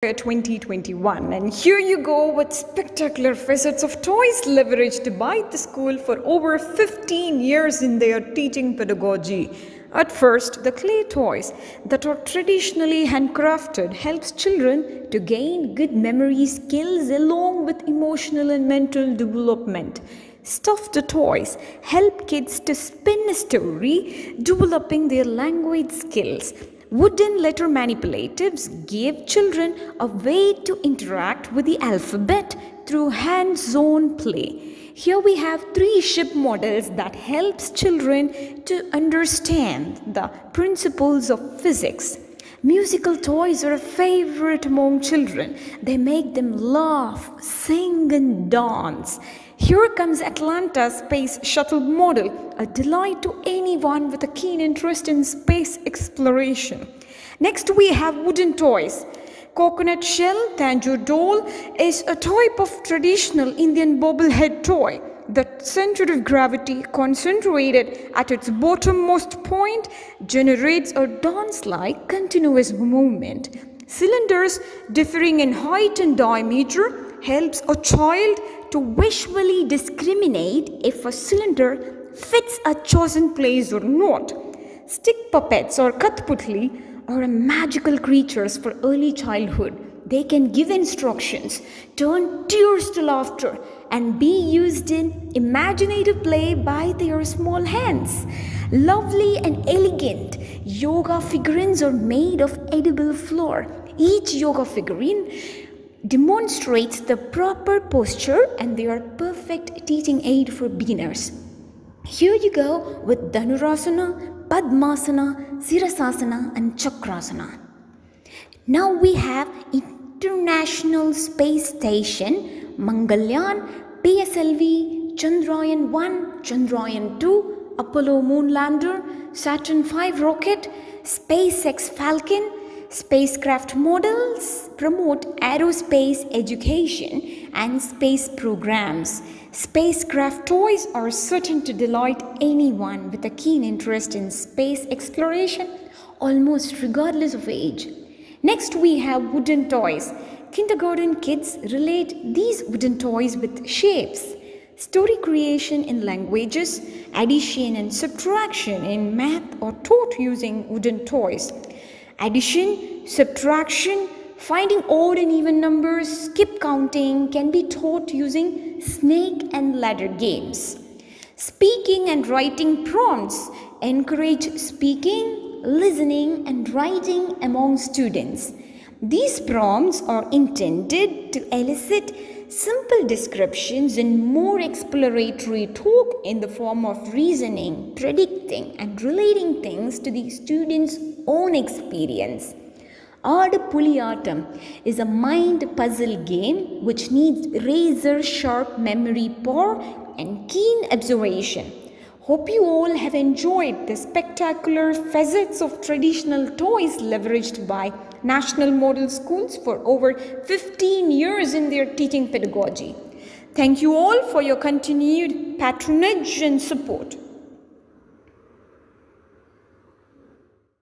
2021 and here you go with spectacular facets of toys leveraged by the school for over 15 years in their teaching pedagogy. At first the clay toys that are traditionally handcrafted helps children to gain good memory skills along with emotional and mental development. Stuffed toys help kids to spin a story developing their language skills Wooden letter manipulatives give children a way to interact with the alphabet through hands-on play. Here we have three ship models that helps children to understand the principles of physics. Musical toys are a favorite among children. They make them laugh, sing and dance. Here comes Atlantis Space Shuttle model, a delight to anyone with a keen interest in space exploration. Next we have wooden toys. Coconut shell Tanjore doll is a type of traditional Indian bobblehead toy. The center of gravity concentrated at its bottommost point generates a dance-like continuous movement. Cylinders differing in height and diameter helps a child to visually discriminate if a cylinder fits a chosen place or not. Stick puppets or Kathputli are magical creatures for early childhood. They can give instructions, turn tears to laughter, and be used in imaginative play by their small hands. Lovely and elegant yoga figurines are made of edible flour. Each yoga figurine demonstrates the proper posture and they are perfect teaching aid for beginners. Here you go with Dhanurasana, Padmasana, Sirasasana and Chakrasana. Now we have International Space Station, Mangalyaan, PSLV, Chandrayaan 1, Chandrayaan 2, Apollo Moon Lander, Saturn V rocket, SpaceX Falcon, spacecraft models promote aerospace education and space programs. Spacecraft toys are certain to delight anyone with a keen interest in space exploration, almost regardless of age. Next, we have wooden toys. Kindergarten kids relate these wooden toys with shapes. Story creation in languages, addition and subtraction in math are taught using wooden toys. Addition, subtraction, finding odd and even numbers, skip counting can be taught using snake and ladder games. Speaking and writing prompts encourage speaking, listening and writing among students. These prompts are intended to elicit simple descriptions and more exploratory talk in the form of reasoning, predicting, and relating things to the student's own experience. Aadu Puliyattam is a mind puzzle game which needs razor sharp memory power and keen observation. Hope you all have enjoyed the spectacular facets of traditional toys leveraged by national model schools for over 15 years in their teaching pedagogy. Thank you all for your continued patronage and support.